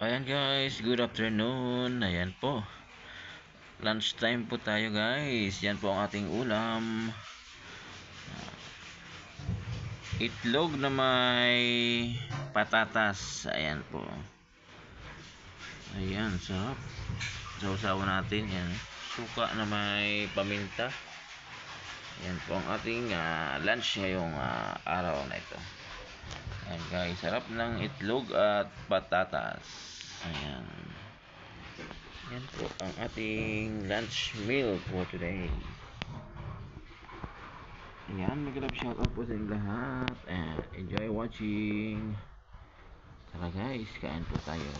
Ayan guys, good afternoon. Ayan po. Lunch time po tayo guys. Yan po ang ating ulam. Itlog na may patatas. Ayan po. Ayan, sarap. Sausawa natin yan. Suka na may paminta. Ayan po ang ating ah, lunch ngayong ah, araw na ito. Ayan guys, sarap ng itlog at patatas. Ayan. Yan po ang ating lunch meal for today. Ayan, mag-love shoutout po sa inyong lahat. And enjoy watching. Tara guys, kain po tayo.